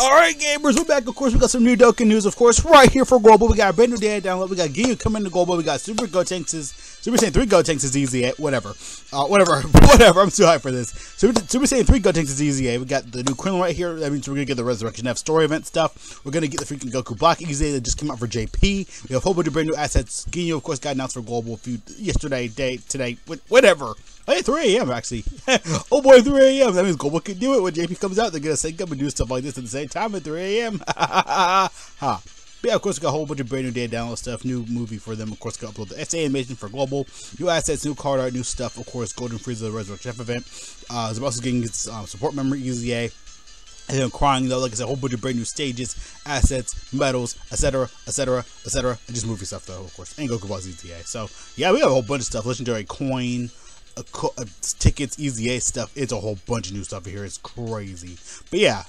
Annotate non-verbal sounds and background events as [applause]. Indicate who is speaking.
Speaker 1: Alright, gamers, we're back. Of course, we got some new Dokkan news, of course, right here for Global. We got a brand new data download. We got Ginyu coming to Global. We got Super Gotenks is Super Saiyan 3 Gotenks is easy. Whatever. Uh, whatever. [laughs] whatever. I'm too high for this. Super, Super Saiyan 3 Gotenks is easy. We got the new Krillin right here. That means we're going to get the Resurrection F story event stuff. We're going to get the freaking Goku Black easy that just came out for JP. We have a whole bunch of brand new assets. Ginyu, of course, got announced for Global a few, yesterday, day, today, whatever. Hey, 3 a.m. actually. [laughs] oh boy, 3 a.m. That means Global can do it when JP comes out. They're gonna sync up and do stuff like this at the same time at 3 a.m. ha. [laughs] But yeah, of course, we got a whole bunch of brand new data download stuff, new movie for them. Of course, got upload the SA animation for Global, new assets, new card art, new stuff. Of course, Golden Frieza, the Resurrection F event. Uh, also getting its um, support member EZA. And then crying though, like I said, a whole bunch of brand new stages, assets, medals, etc., etc., etc., and just movie stuff though, of course, and Goku Ball ZTA. So yeah, we have a whole bunch of stuff. Legendary coin, a, a, tickets, EZA stuff. It's a whole bunch of new stuff here. It's crazy. But yeah,